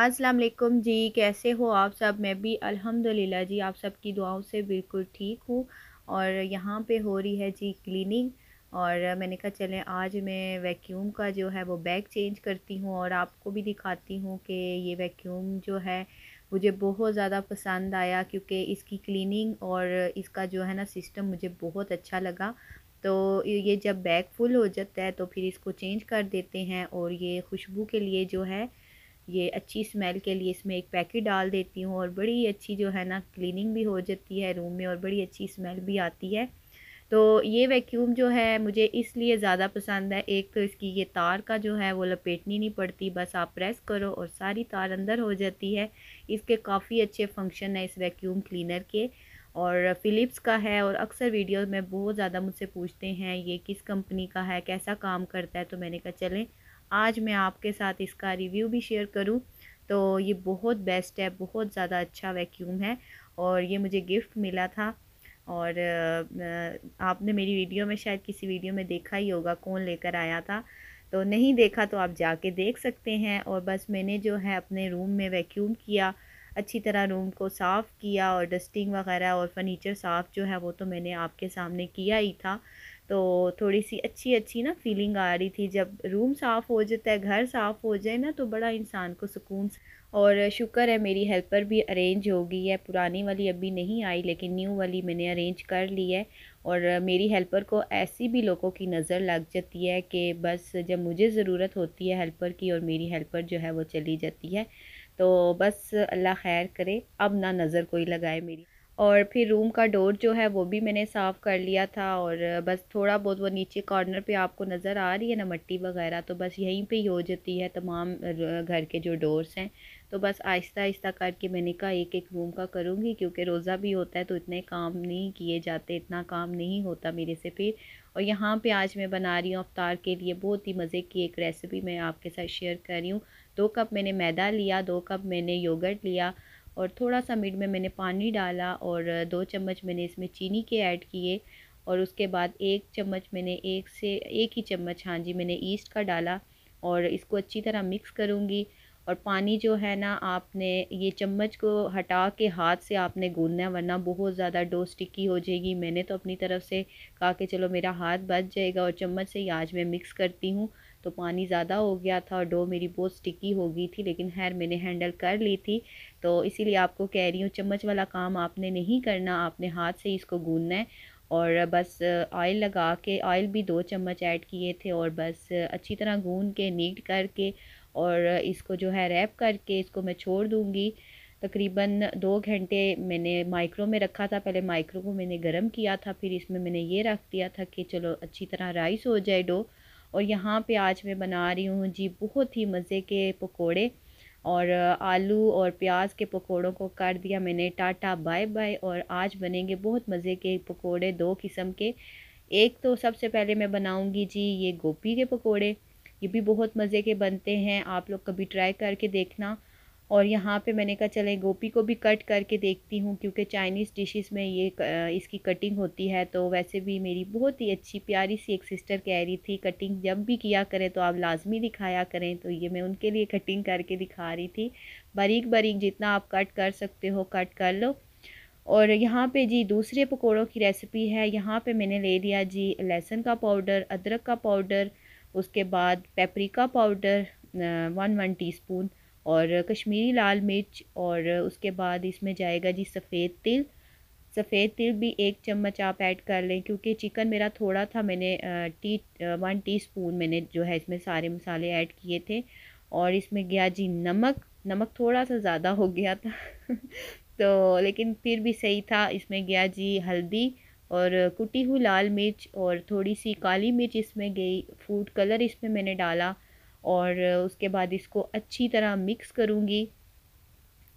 अस्सलाम वालेकुम जी, कैसे हो आप सब? मैं भी अल्हम्दुलिल्लाह जी, आप सब की दुआओं से बिल्कुल ठीक हूँ और यहाँ पे हो रही है जी क्लीनिंग और मैंने कहा चलें आज मैं वैक्यूम का जो है वो बैग चेंज करती हूँ और आपको भी दिखाती हूँ कि ये वैक्यूम जो है मुझे बहुत ज़्यादा पसंद आया क्योंकि इसकी क्लीनिंग और इसका जो है ना सिस्टम मुझे बहुत अच्छा लगा। तो ये जब बैग फुल हो जाता है तो फिर इसको चेंज कर देते हैं और ये खुशबू के लिए जो है ये अच्छी स्मेल के लिए इसमें एक पैकेट डाल देती हूँ और बड़ी अच्छी जो है ना क्लीनिंग भी हो जाती है रूम में और बड़ी अच्छी स्मेल भी आती है। तो ये वैक्यूम जो है मुझे इसलिए ज़्यादा पसंद है। एक तो इसकी ये तार का जो है वो लपेटनी नहीं पड़ती, बस आप प्रेस करो और सारी तार अंदर हो जाती है। इसके काफ़ी अच्छे फ़ंक्शन है इस वैक्यूम क्लीनर के और फ़िलिप्स का है और अक्सर वीडियो में बहुत ज़्यादा मुझसे पूछते हैं, ये किस कंपनी का है? कैसा काम करता है? तो मैंने कहा, चलें आज मैं आपके साथ इसका रिव्यू भी शेयर करूँ। तो ये बहुत बेस्ट है, बहुत ज़्यादा अच्छा वैक्यूम है और ये मुझे गिफ्ट मिला था और आपने मेरी वीडियो में शायद किसी वीडियो में देखा ही होगा कौन लेकर आया था। तो नहीं देखा तो आप जाके देख सकते हैं और बस मैंने जो है अपने रूम में वैक्यूम किया, अच्छी तरह रूम को साफ़ किया और डस्टिंग वगैरह और फर्नीचर साफ़ जो है वो तो मैंने आपके सामने किया ही था। तो थोड़ी सी अच्छी अच्छी ना फीलिंग आ रही थी। जब रूम साफ़ हो जाता है, घर साफ़ हो जाए ना तो बड़ा इंसान को सुकून और शुक्र है मेरी हेल्पर भी अरेंज हो गई है। पुरानी वाली अभी नहीं आई, लेकिन न्यू वाली मैंने अरेंज कर ली है। और मेरी हेल्पर को ऐसी भी लोगों की नज़र लग जाती है कि बस जब मुझे ज़रूरत होती है हेल्पर की और मेरी हेल्पर जो है वो चली जाती है। तो बस अल्लाह खैर करे, अब ना नज़र कोई लगाए मेरी। और फिर रूम का डोर जो है वो भी मैंने साफ़ कर लिया था और बस थोड़ा बहुत वो नीचे कॉर्नर पे आपको नज़र आ रही है ना मट्टी वगैरह तो बस यहीं पे ही हो जाती है तमाम घर के जो डोर्स हैं। तो बस आहिस्ता आहिस्ता करके मैंने कहा एक एक रूम का करूँगी, क्योंकि रोज़ा भी होता है तो इतने काम नहीं किए जाते, इतना काम नहीं होता मेरे से फिर। और यहाँ पे आज मैं बना रही हूँ अफ्तार के लिए बहुत ही मज़े की एक रेसिपी मैं आपके साथ शेयर कर रही हूँ। दो कप मैंने मैदा लिया, दो कप मैंने योगर्ट लिया और थोड़ा सा मिड में मैंने पानी डाला और दो चम्मच मैंने इसमें चीनी के ऐड किए और उसके बाद एक चम्मच मैंने एक से, एक ही चम्मच हाँ जी, मैंने ईस्ट का डाला और इसको अच्छी तरह मिक्स करूँगी और पानी जो है ना आपने ये चम्मच को हटा के हाथ से आपने गूंदना है, वरना बहुत ज़्यादा डो स्टिकी हो जाएगी। मैंने तो अपनी तरफ़ से कहा कि चलो मेरा हाथ बच जाएगा और चम्मच से ही आज मैं मिक्स करती हूँ। तो पानी ज़्यादा हो गया था और डो मेरी बहुत स्टिकी हो गई थी, लेकिन खैर मैंने हैंडल कर ली थी। तो इसीलिए आपको कह रही हूँ, चम्मच वाला काम आपने नहीं करना, आपने हाथ से इसको गूंदना है। और बस ऑयल लगा के ऑयल भी दो चम्मच ऐड किए थे और बस अच्छी तरह गूंद के नीट करके और इसको जो है रैप करके इसको मैं छोड़ दूँगी। तकरीबन दो घंटे मैंने माइक्रो में रखा था, पहले माइक्रो को मैंने गर्म किया था, फिर इसमें मैंने ये रख दिया था कि चलो अच्छी तरह राइस हो जाए डो। और यहाँ पे आज मैं बना रही हूँ जी बहुत ही मज़े के पकोड़े। और आलू और प्याज के पकोड़ों को कर दिया मैंने टाटा, बाय बाय। और आज बनेंगे बहुत मज़े के पकोड़े दो किस्म के। एक तो सबसे पहले मैं बनाऊँगी जी ये गोभी के पकौड़े। ये भी बहुत मज़े के बनते हैं, आप लोग कभी ट्राई करके देखना। और यहाँ पे मैंने कहा, चले गोभी को भी कट करके देखती हूँ, क्योंकि चाइनीज़ डिशेस में ये इसकी कटिंग होती है तो वैसे भी मेरी बहुत ही अच्छी, प्यारी सी एक सिस्टर कह रही थी कटिंग जब भी किया करें तो आप लाजमी दिखाया करें। तो ये मैं उनके लिए कटिंग करके दिखा रही थी। बारीक बारीक जितना आप कट कर सकते हो कट कर लो। और यहाँ पे जी, दूसरे पकौड़ों की रेसिपी है, यहाँ पे मैंने ले लिया जी, लहसुन का पाउडर अदरक का पाउडर उसके बाद paprika powder one one teaspoon और कश्मीरी लाल मिर्च और उसके बाद इसमें जाएगा जी सफ़ेद तिल। सफ़ेद तिल भी एक चम्मच आप ऐड कर लें क्योंकि चिकन मेरा थोड़ा था, मैंने टी वन टीस्पून मैंने जो है इसमें सारे मसाले ऐड किए थे और इसमें गया जी नमक। नमक थोड़ा सा ज़्यादा हो गया था। तो लेकिन फिर भी सही था, इसमें गया जी हल्दी और कुटी हुई लाल मिर्च और थोड़ी सी काली मिर्च इसमें गई, फ़ूड कलर इसमें मैंने डाला और उसके बाद इसको अच्छी तरह मिक्स करूँगी।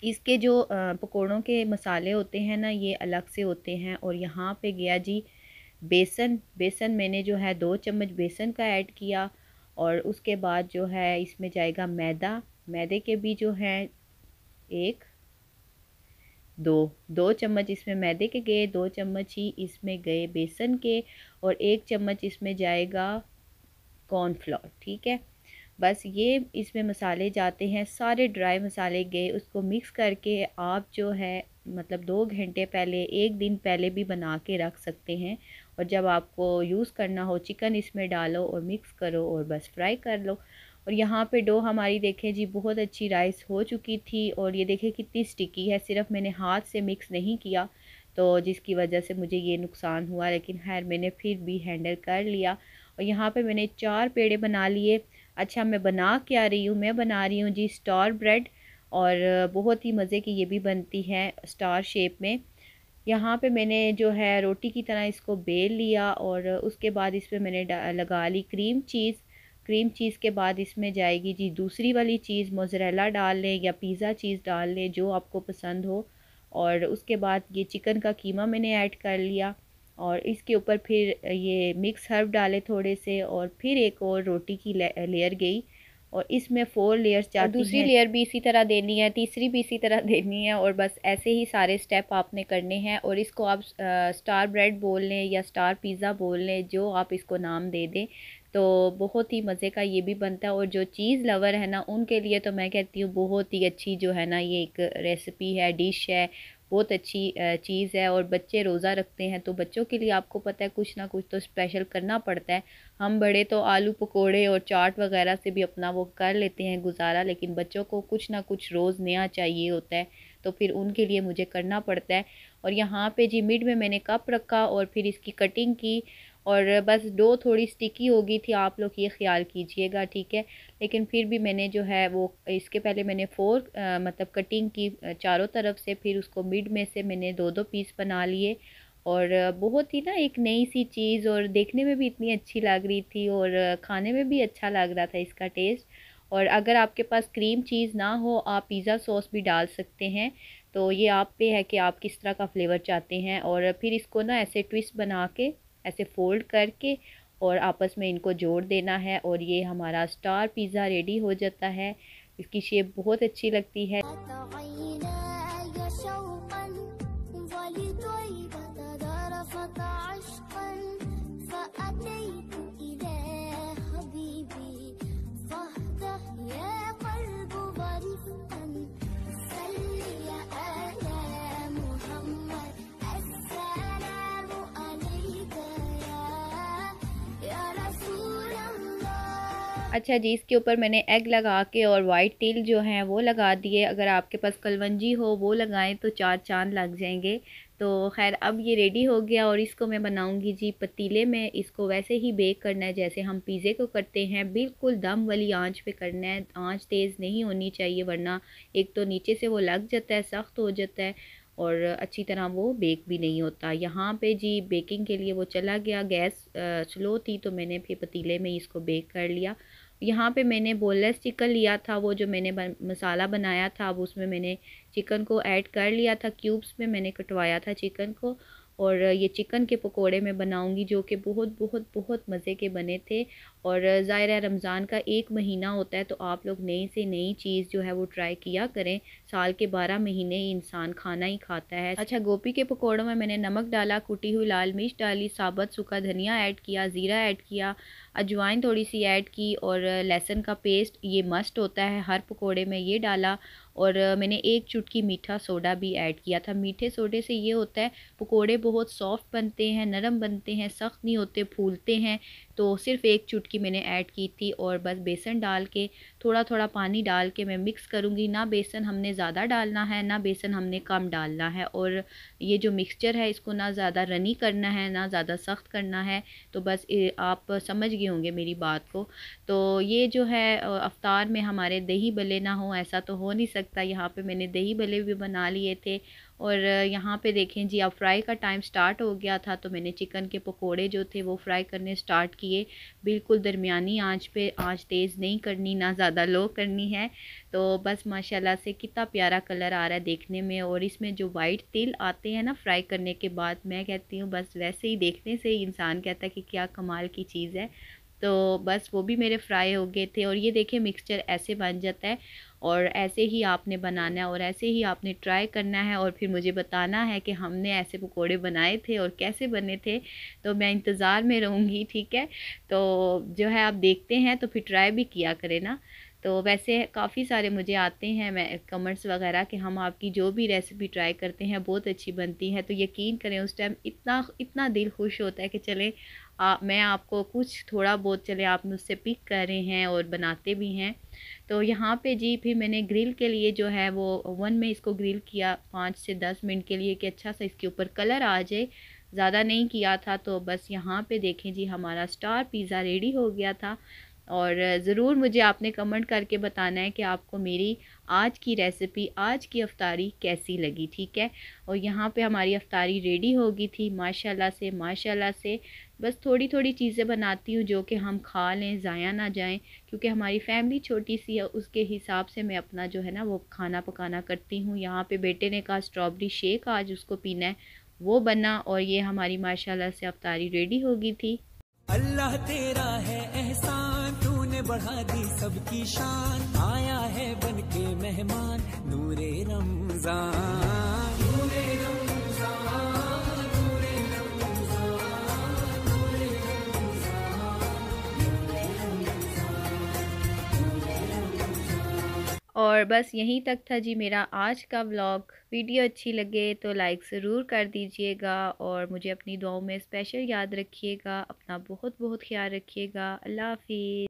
इसके जो पकौड़ों के मसाले होते हैं ना, ये अलग से होते हैं और यहाँ पे गया जी बेसन। बेसन मैंने जो है दो चम्मच बेसन का ऐड किया और उसके बाद जो है इसमें जाएगा मैदा। मैदे के भी जो हैं, एक, दो दो चम्मच इसमें मैदे के गए, दो चम्मच ही इसमें गए बेसन के और एक चम्मच इसमें जाएगा कॉर्नफ्लोर ठीक है? बस ये इसमें मसाले जाते हैं, सारे ड्राई मसाले गए, उसको मिक्स करके आप जो है मतलब दो घंटे पहले, एक दिन पहले भी बना के रख सकते हैं। और जब आपको यूज़ करना हो चिकन इसमें डालो और मिक्स करो और बस फ्राई कर लो। और यहाँ पे डो हमारी देखें जी, बहुत अच्छी राइस हो चुकी थी और ये देखें कितनी स्टिकी है। सिर्फ़ मैंने हाथ से मिक्स नहीं किया तो जिसकी वजह से मुझे ये नुकसान हुआ, लेकिन खैर मैंने फिर भी हैंडल कर लिया। और यहाँ पे मैंने चार पेड़े बना लिए अच्छा मैं बना क्या रही हूँ, मैं बना रही हूँ जी स्टार ब्रेड और बहुत ही मज़े की ये भी बनती है स्टार शेप में। यहाँ पे मैंने जो है रोटी की तरह इसको बेल लिया और उसके बाद इस पर मैंने लगा ली क्रीम चीज़। क्रीम चीज़ के बाद इसमें जाएगी जी दूसरी वाली चीज़, मोजरेला डाल लें या पिज़्ज़ा चीज़ डाल लें, जो आपको पसंद हो। और उसके बाद ये चिकन का कीमा मैंने ऐड कर लिया। और इसके ऊपर फिर ये मिक्स हर्ब डाले थोड़े से और फिर एक और रोटी की लेयर गई और इसमें फ़ोर लेयर्स चार दूसरी लेयर भी इसी तरह देनी है तीसरी भी इसी तरह देनी है और बस ऐसे ही सारे स्टेप आपने करने हैं और इसको आप स्टार ब्रेड बोल लें या स्टार पिज़्ज़ा बोल लें जो आप इसको नाम दे दें तो बहुत ही मज़े का ये भी बनता है। और जो चीज़ लवर है ना उनके लिए तो मैं कहती हूँ बहुत ही अच्छी जो है ना ये एक रेसिपी है डिश है बहुत अच्छी चीज़ है और बच्चे रोज़ा रखते हैं तो बच्चों के लिए आपको पता है कुछ ना कुछ तो स्पेशल करना पड़ता है। हम बड़े तो आलू पकोड़े और चाट वगैरह से भी अपना वो कर लेते हैं गुजारा, लेकिन बच्चों को कुछ ना कुछ रोज़ नया चाहिए होता है तो फिर उनके लिए मुझे करना पड़ता है। और यहाँ पे जी मिड में मैंने कप रखा और फिर इसकी कटिंग की और बस डो थोड़ी स्टिकी हो गई थी आप लोग ये ख्याल कीजिएगा ठीक है? लेकिन फिर भी मैंने जो है वो इसके पहले मैंने फोर आ, मतलब कटिंग की चारों तरफ़ से फिर उसको मिड में से मैंने दो दो पीस बना लिए। और बहुत ही ना एक नई सी चीज़ और देखने में भी इतनी अच्छी लग रही थी और खाने में भी अच्छा लग रहा था इसका टेस्ट और अगर आपके पास क्रीम चीज़ ना हो आप पिज़्ज़ा सॉस भी डाल सकते हैं। तो ये आप पे है कि आप किस तरह का फ्लेवर चाहते हैं। और फिर इसको ना ऐसे ट्विस्ट बना के ऐसे फोल्ड करके और आपस में इनको जोड़ देना है और ये हमारा स्टार पिज़्ज़ा रेडी हो जाता है। इसकी शेप बहुत अच्छी लगती है। अच्छा जी, इसके ऊपर मैंने एग लगा के और वाइट तिल जो हैं वो लगा दिए। अगर आपके पास कलवंजी हो, वो लगाएँ तो चार चाँद लग जाएँगे। तो खैर, अब ये रेडी हो गया और इसको मैं बनाऊँगी जी पतीले। में इसको वैसे ही बेक करना है जैसे हम पिज़्ज़े को करते हैं। बिल्कुल दम वाली आँच पे करना है। आँच तेज़ नहीं होनी चाहिए, वरना एक तो नीचे से वो लग जाता है, सख्त हो जाता है। और अच्छी तरह वो बेक भी नहीं होता। यहाँ पे जी बेकिंग के लिए वो चला गया, गैस स्लो थी तो मैंने फिर पतीले में इसको बेक कर लिया। यहाँ पे मैंने बोनलेस चिकन लिया था, वो जो मैंने मसाला बनाया था, अब उसमें मैंने चिकन को ऐड कर लिया था, क्यूब्स में मैंने कटवाया था चिकन को। और ये चिकन के पकोड़े मैं बनाऊँगी जो कि बहुत बहुत बहुत मज़े के बने थे। और ज़ाहिर रमज़ान का एक महीना होता है तो आप लोग नई से नई चीज़ जो है वो ट्राई किया करें। साल के बारह महीने इंसान खाना ही खाता है। अच्छा गोभी के पकौड़ों में मैंने नमक डाला, कुटी हुई लाल मिर्च डाली, साबत सूखा धनिया ऐड किया, ज़ीरा ऐड किया, अजवाइन थोड़ी सी ऐड की और लहसुन का पेस्ट, ये मस्ट होता है हर पकौड़े में ये डाला और मैंने एक चुटकी मीठा सोडा भी ऐड किया था। मीठे सोडे से ये होता है, पकोड़े बहुत सॉफ्ट बनते हैं, नरम बनते हैं, सख्त नहीं होते, फूलते हैं तो सिर्फ़ एक चुटकी मैंने ऐड की थी और बस बेसन डाल के थोड़ा थोड़ा पानी डाल के मैं मिक्स करूँगी। ना बेसन हमने ज़्यादा डालना है, ना बेसन हमने कम डालना है और ये जो मिक्सचर है, इसको ना ज़्यादा रनी करना है, ना ज़्यादा सख्त करना है। तो बस आप समझ गए होंगे मेरी बात को। तो ये जो है अफ्तार में हमारे दही भले ना हो, ऐसा तो हो नहीं सकता। यहाँ पर मैंने दही भले भी बना लिए थे और यहाँ पे देखें जी, अब फ्राई का टाइम स्टार्ट हो गया था तो मैंने चिकन के पकोड़े जो थे वो फ्राई करने स्टार्ट किए। बिल्कुल दरमियानी आँच पे आँच तेज़ नहीं करनी, ना ज़्यादा लो करनी है। तो बस माशाल्लाह से कितना प्यारा कलर आ रहा है देखने में और इसमें जो वाइट तिल आते हैं ना फ्राई करने के बाद, मैं कहती हूँ बस वैसे ही देखने से ही इंसान कहता है कि क्या कमाल की चीज़ है। तो बस वो भी मेरे फ्राई हो गए थे और ये देखें मिक्सचर ऐसे बन जाता है। और ऐसे ही आपने बनाना है और ऐसे ही आपने ट्राई करना है और फिर मुझे बताना है कि हमने ऐसे पकोड़े बनाए थे और कैसे बने थे। तो मैं इंतज़ार में रहूँगी, ठीक है? तो जो है आप देखते हैं तो फिर ट्राई भी किया करें ना। तो वैसे काफ़ी सारे मुझे आते हैं, मैं कमेंट्स वगैरह कि हम आपकी जो भी रेसिपी ट्राई करते हैं, बहुत अच्छी बनती है। तो यकीन करें उस टाइम इतना इतना दिल खुश होता है कि चले आ, मैं आपको कुछ थोड़ा बहुत चले आप मुझसे पिक कर रहे हैं और बनाते भी हैं। तो यहाँ पे जी फिर मैंने ग्रिल के लिए जो है वो वन में इसको ग्रिल किया पाँच से दस मिनट के लिए कि अच्छा सा इसके ऊपर कलर आ जाए। ज़्यादा नहीं किया था तो बस यहाँ पे देखें जी हमारा स्टार पिज़्ज़ा रेडी हो गया था। और ज़रूर मुझे आपने कमेंट करके बताना है कि आपको मेरी आज की रेसिपी आज की अफ्तारी कैसी लगी ठीक है? और यहाँ पे हमारी अफ्तारी रेडी हो गई थी माशाल्लाह से माशाल्लाह से। बस थोड़ी थोड़ी चीज़ें बनाती हूँ जो कि हम खा लें, ज़ाया ना जाएँ, क्योंकि हमारी फैमिली छोटी सी है, उसके हिसाब से मैं अपना जो है ना वो खाना पकाना करती हूँ। यहाँ पे बेटे ने कहा, स्ट्रॉबेरी शेक आज उसको पीना है। वो बना और ये हमारी माशाल्लाह से अफ्तारी रेडी हो गई थी। अल्लाह तेरा है एहसान, तूने बढ़ा दी सबकी शान। आया है बन मेहमान, नूरे रमज़ान। और बस यहीं तक था जी मेरा आज का व्लॉग वीडियो अच्छी लगे तो लाइक ज़रूर कर दीजिएगा और मुझे अपनी दुआओं में स्पेशल याद रखिएगा। अपना बहुत बहुत ख्याल रखिएगा। अल्लाह हाफिज़।